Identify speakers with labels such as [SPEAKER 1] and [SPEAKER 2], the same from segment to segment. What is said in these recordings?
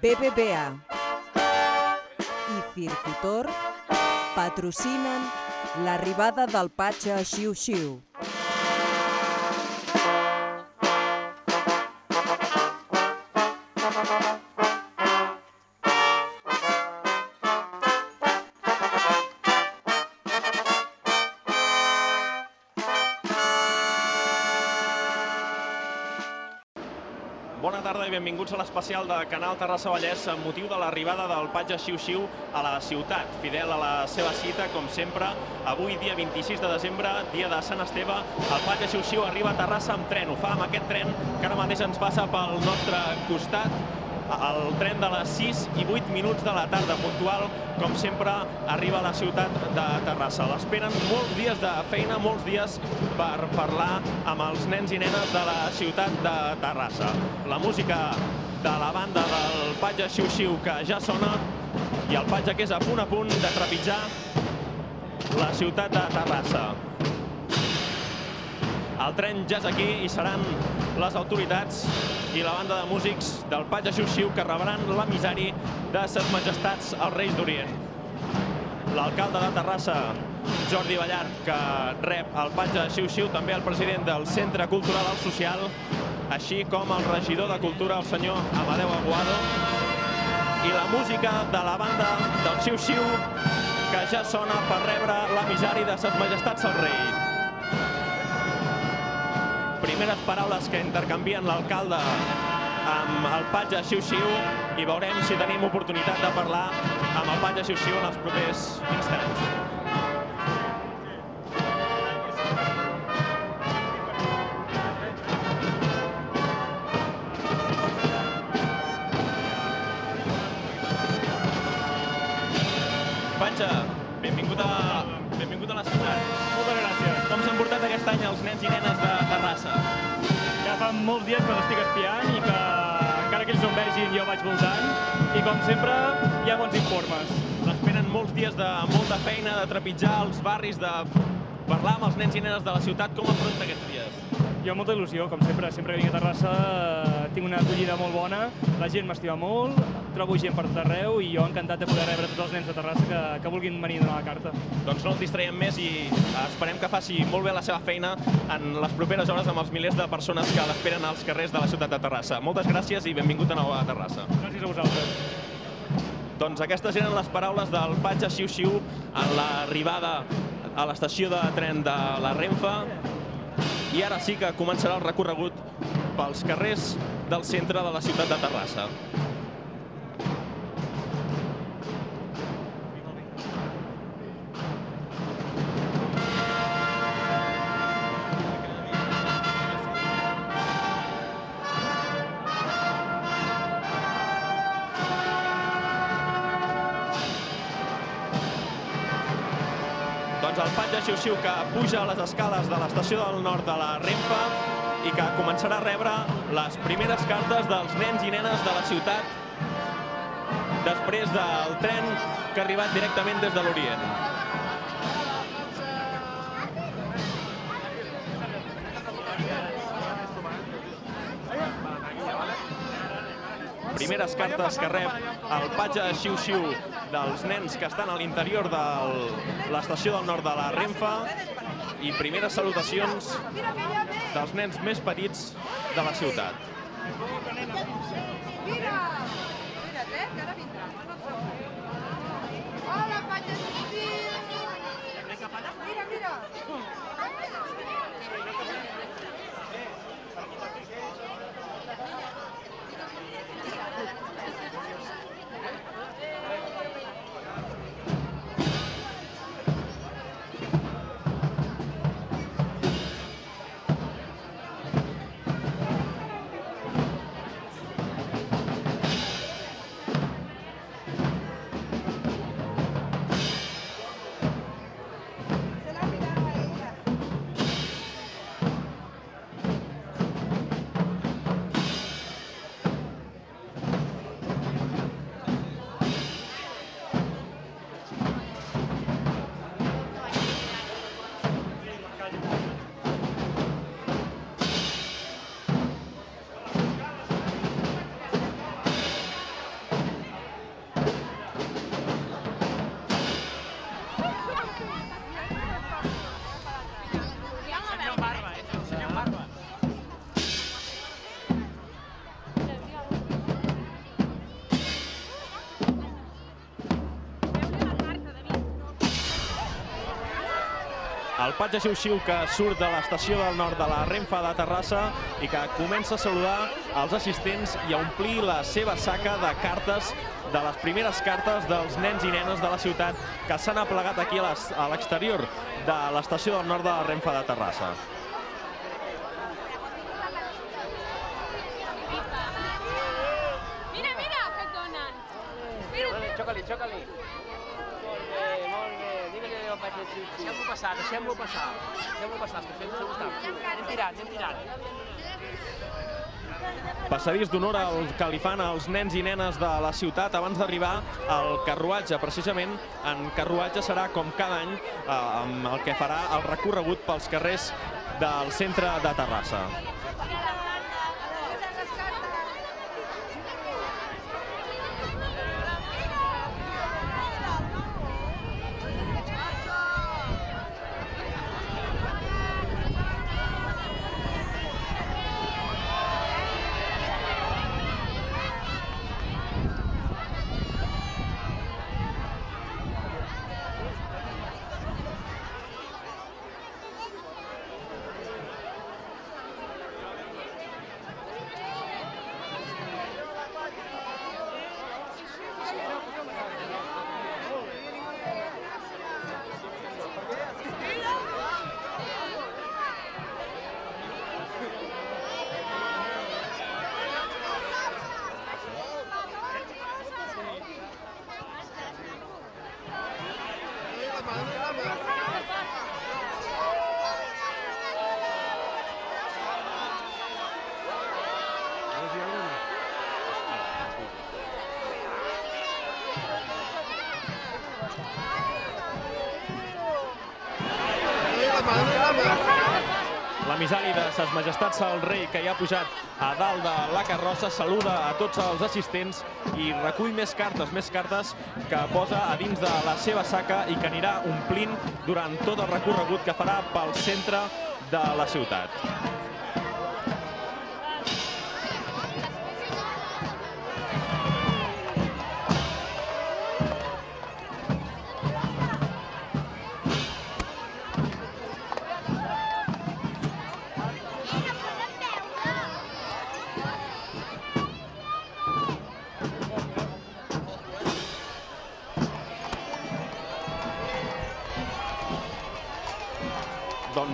[SPEAKER 1] BBVA i Circutor patrocinen l'arribada del Patxa Xiu Xiu.
[SPEAKER 2] Benvinguts a l'especial de Canal Terrassa Vallès amb motiu de l'arribada del Patge Xiu-Xiu a la ciutat. Fidel a la seva cita, com sempre, avui, dia 26 de desembre, dia de Sant Esteve, el Patge Xiu-Xiu arriba a Terrassa amb tren. Ho fa amb aquest tren que ara mateix ens passa pel nostre costat el tren de les 6 i 8 minuts de la tarda, puntual, com sempre, arriba a la ciutat de Terrassa. L'esperen molts dies de feina, molts dies per parlar amb els nens i nenes de la ciutat de Terrassa. La música de la banda del Patge Xiu-Xiu que ja sona i el Patge que és a punt a punt de trepitjar la ciutat de Terrassa. El tren ja és aquí i seran les autoritats i la banda de músics del Patge Xiu-Xiu que rebran l'emissari de ses majestats als Reis d'Orient. L'alcalde de Terrassa, Jordi Ballart, que rep el Patge Xiu-Xiu, també el president del Centre Cultural al Social, així com el regidor de Cultura, el senyor Amadeu Aguado, i la música de la banda del Xiu-Xiu, que ja sona per rebre l'emissari de ses majestats al rei primeres paraules que intercanvien l'alcalde amb el Patge Xiu-Xiu i veurem si tenim oportunitat de parlar amb el Patge Xiu-Xiu en els propers instants.
[SPEAKER 3] Espiant i que encara que ells no em vegin jo vaig voltant i com sempre hi ha bons informes.
[SPEAKER 2] L'esperen molts dies de molta feina, de trepitjar els barris, de parlar amb els nens i nenes de la ciutat. Com afronta aquests dies?
[SPEAKER 3] Jo amb molta il·lusió, com sempre, sempre que vinc a Terrassa eh, tinc una acollida molt bona, la gent m'estima molt, trobo gent per tot arreu i jo encantat de poder rebre tots els nens de Terrassa que, que vulguin venir a donar la carta.
[SPEAKER 2] Doncs no el distraiem més i esperem que faci molt bé la seva feina en les properes hores amb els milers de persones que l'esperen als carrers de la ciutat de Terrassa. Moltes gràcies i benvingut de nou a Terrassa.
[SPEAKER 3] Gràcies a vosaltres.
[SPEAKER 2] Doncs aquestes eren les paraules del Patge Xiu-Xiu en l'arribada a l'estació de tren de la Renfe i ara sí que començarà el recorregut pels carrers del centre de la ciutat de Terrassa. Doncs el Patge Xiu-Xiu que puja a les escales de l'estació del nord de la Renfe i que començarà a rebre les primeres cartes dels nens i nenes de la ciutat després del tren que ha arribat directament des de l'Orient. Primeres cartes que rep el Patge Xiu-Xiu dels nens que estan a l'interior de l'estació del nord de la Renfe i primeres salutacions dels nens més petits de la ciutat.
[SPEAKER 4] Mira! Hola, Patge Xiu-Xiu! Mira, mira! La
[SPEAKER 2] Patge Xiu-Xiu que surt de l'estació del nord de la Renfa de Terrassa i que comença a saludar els assistents i a omplir la seva saca de cartes de les primeres cartes dels nens i nenes de la ciutat que s'han aplegat aquí a l'exterior de l'estació del nord de la Renfa de Terrassa.
[SPEAKER 5] Mira, mira, què et donen.
[SPEAKER 6] Xoca-li, xoca-li. Molt bé, molt bé. Digue-li allò per aquí. Deixem-lo passar, deixem-lo passar. Deixem-lo passar, que fem segur està. Anem tirant, anem tirant.
[SPEAKER 2] Passadís d'honor al que li fan els nens i nenes de la ciutat abans d'arribar al carruatge. Precisament en carruatge serà com cada any eh, amb el que farà el recorregut pels carrers del centre de Terrassa. L'emissari de Ses Majestats el rei que ja ha pujat a dalt de la carrossa saluda a tots els assistents i recull més cartes, més cartes que posa a dins de la seva saca i que anirà omplint durant tot el recorregut que farà pel centre de la ciutat.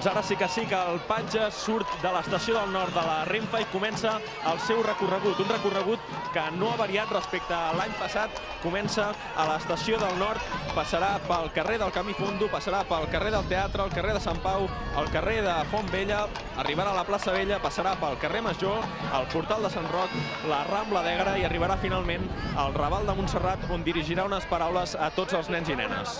[SPEAKER 2] Doncs ara sí que sí que el Patge surt de l'estació del nord de la Renfa i comença el seu recorregut. Un recorregut que no ha variat respecte a l'any passat. Comença a l'estació del nord, passarà pel carrer del Camí Fondo, passarà pel carrer del Teatre, el carrer de Sant Pau, el carrer de Font Vella, arribarà a la plaça Vella, passarà pel carrer Major, el portal de Sant Roc, la Rambla d'Egra i arribarà finalment al Raval de Montserrat, on dirigirà unes paraules a tots els nens i nenes.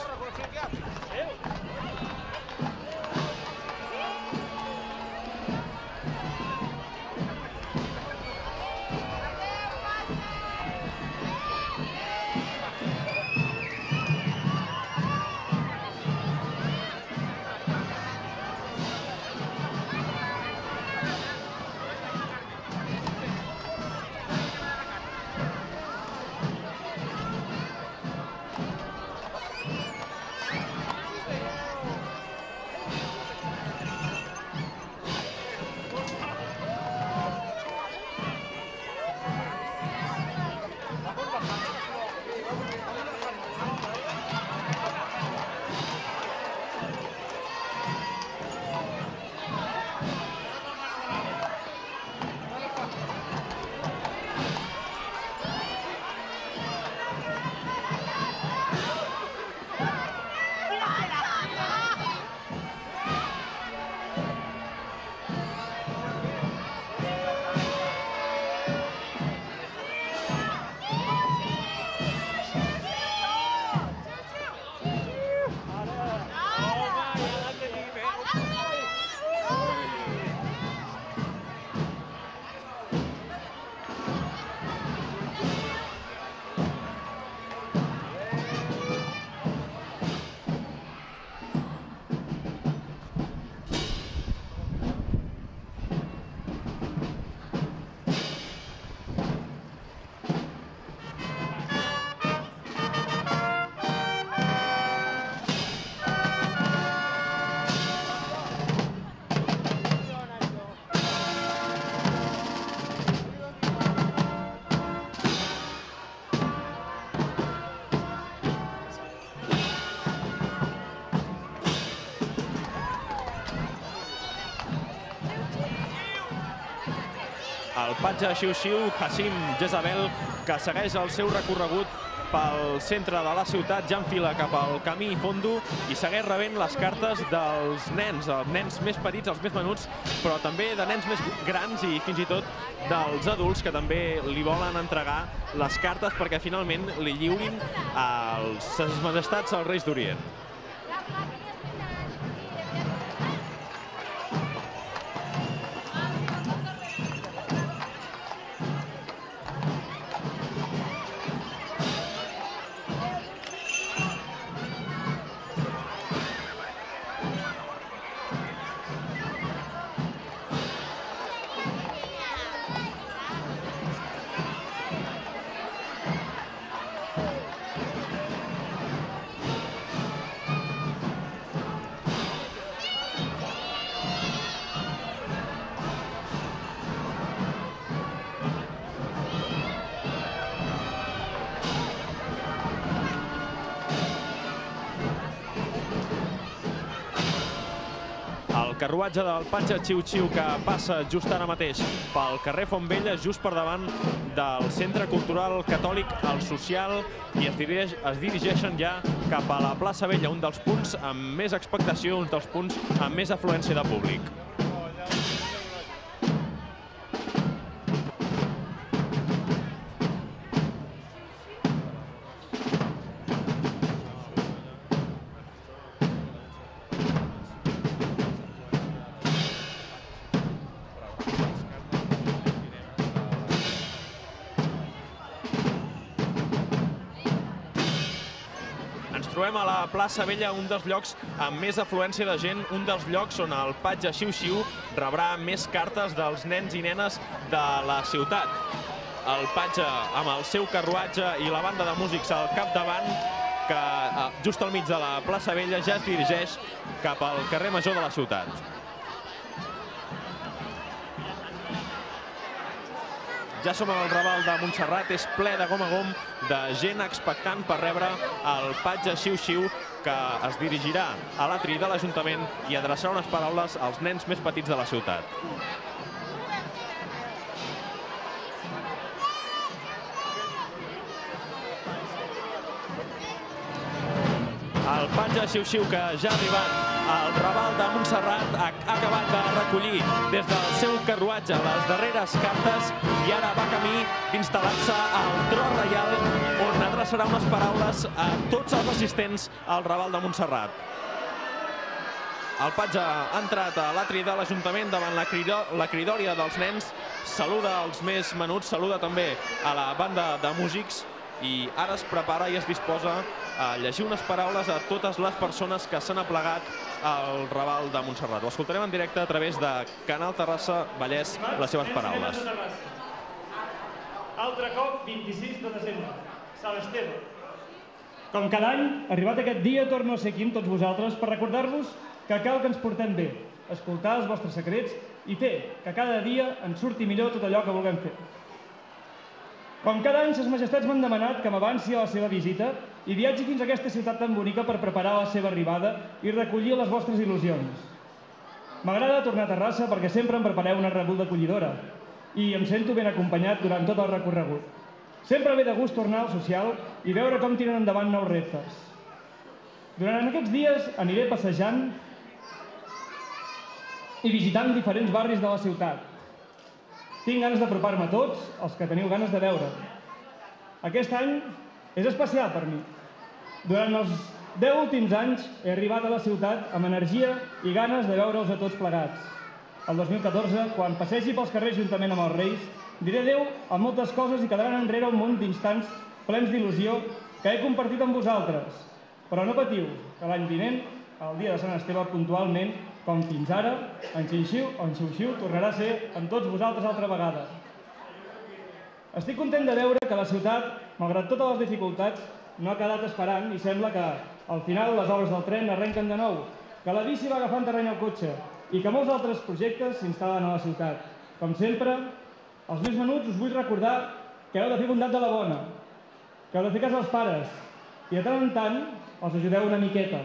[SPEAKER 2] Patge Xiu-Xiu, Hassim Jezabel, que segueix el seu recorregut pel centre de la ciutat, ja enfila cap al camí fondo i segueix rebent les cartes dels nens, els nens més petits, els més menuts, però també de nens més grans i fins i tot dels adults que també li volen entregar les cartes perquè finalment li lliurin als majestats als Reis d'Orient. Carruatge del Patge Xiu Xiu que passa just ara mateix pel carrer Fontvella, just per davant del Centre Cultural Catòlic El Social i es, dirigeix, es dirigeixen ja cap a la plaça Vella, un dels punts amb més expectació, un dels punts amb més afluència de públic. Trobem a la plaça Vella, un dels llocs amb més afluència de gent, un dels llocs on el patge Xiu Xiu rebrà més cartes dels nens i nenes de la ciutat. El patge amb el seu carruatge i la banda de músics al capdavant que eh, just al mig de la plaça Vella ja es dirigeix cap al carrer Major de la ciutat. Ja som al Raval de Montserrat, és ple de gom a gom de gent expectant per rebre el patge Xiu Xiu que es dirigirà a l'atri de l'Ajuntament i adreçarà unes paraules als nens més petits de la ciutat. El patge Xiu Xiu que ja ha arribat al Raval de Montserrat ha acabat de recollir des del seu carruatge les darreres cartes i ara va camí d'instal·lar-se al tron reial on adreçarà unes paraules a tots els assistents al Raval de Montserrat. El patge ha entrat a l'atri de l'Ajuntament davant la, crido, la cridòria dels nens, saluda els més menuts, saluda també a la banda de músics i ara es prepara i es disposa a llegir unes paraules a totes les persones que s'han aplegat al Raval de Montserrat. Ho escoltarem en directe a través de Canal Terrassa Vallès, les seves paraules.
[SPEAKER 3] Altre cop, 26 de desembre, Sant Esteve. Com cada any, arribat aquest dia, torno a ser aquí amb tots vosaltres per recordar-vos que cal que ens portem bé, escoltar els vostres secrets i fer que cada dia ens surti millor tot allò que vulguem fer. Com cada any, ses majestats m'han demanat que m'avanci a la seva visita i viatgi fins a aquesta ciutat tan bonica per preparar la seva arribada i recollir les vostres il·lusions. M'agrada tornar a Terrassa perquè sempre em prepareu una rebuda acollidora i em sento ben acompanyat durant tot el recorregut. Sempre ve de gust tornar al social i veure com tiren endavant nous reptes. Durant aquests dies aniré passejant i visitant diferents barris de la ciutat. Tinc ganes d'apropar-me a tots els que teniu ganes de veure. Aquest any és especial per mi. Durant els 10 últims anys he arribat a la ciutat amb energia i ganes de veure'ls a tots plegats. El 2014, quan passegi pels carrers juntament amb els Reis, diré adeu a moltes coses i quedaran enrere un munt d'instants plens d'il·lusió que he compartit amb vosaltres. Però no patiu, que l'any vinent, el dia de Sant Esteve, puntualment, com fins ara, en Xiu-Xiu o en Xiu-Xiu tornarà a ser amb tots vosaltres altra vegada. Estic content de veure que la ciutat, malgrat totes les dificultats, no ha quedat esperant i sembla que al final les obres del tren arrenquen de nou, que la bici va agafant terreny al cotxe i que molts altres projectes s'instal·len a la ciutat. Com sempre, els més menuts us vull recordar que heu de fer bondat de la bona, que heu de fer cas als pares i de tant en tant els ajudeu una miqueta.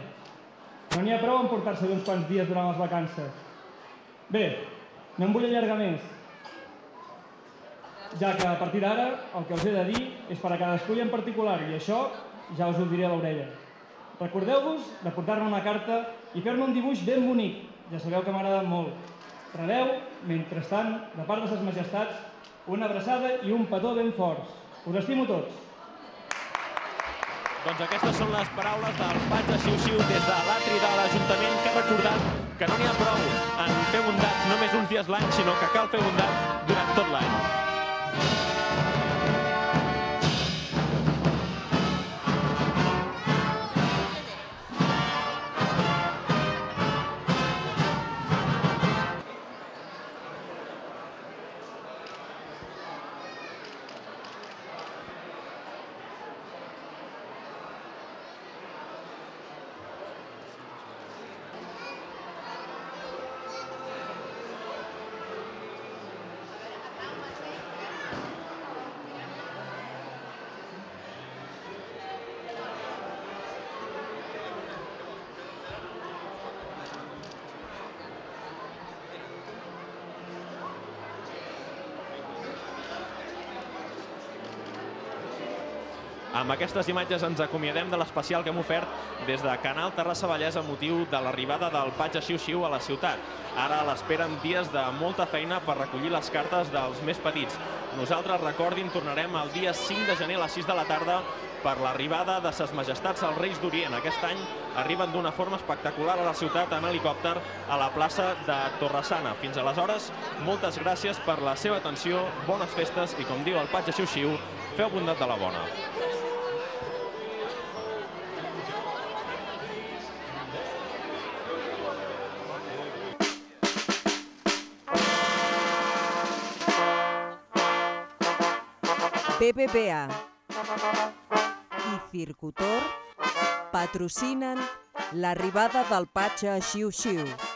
[SPEAKER 3] No n'hi ha prou en portar-se d'uns quants dies durant les vacances. Bé, no em vull allargar més. Ja que a partir d'ara el que us he de dir és per a cadascú en particular, i això ja us ho diré a l'orella. Recordeu-vos de portar-me una carta i fer-me un dibuix ben bonic, ja sabeu que m'agrada molt. Rebeu, mentrestant, de part de ses majestats, una abraçada i un petó ben forts. Us estimo tots.
[SPEAKER 2] Doncs aquestes són les paraules del Patge Xiu-Xiu des de l'atri de l'Ajuntament que ha recordat que no n'hi ha prou en fer bondat només uns dies l'any, sinó que cal fer bondat durant tot l'any. Amb aquestes imatges ens acomiadem de l'especial que hem ofert des de Canal Terrassa Vallès a motiu de l'arribada del Patge Xiu-Xiu a la ciutat. Ara l'esperen dies de molta feina per recollir les cartes dels més petits. Nosaltres, recordin, tornarem el dia 5 de gener a les 6 de la tarda per l'arribada de ses majestats als Reis d'Orient. Aquest any arriben d'una forma espectacular a la ciutat amb helicòpter a la plaça de Torresana. Fins aleshores, moltes gràcies per la seva atenció, bones festes i, com diu el Patge Xiu-Xiu, feu bondat de la bona.
[SPEAKER 1] BBVA i Circutor patrocinen l'arribada del Patge Xiu-Xiu.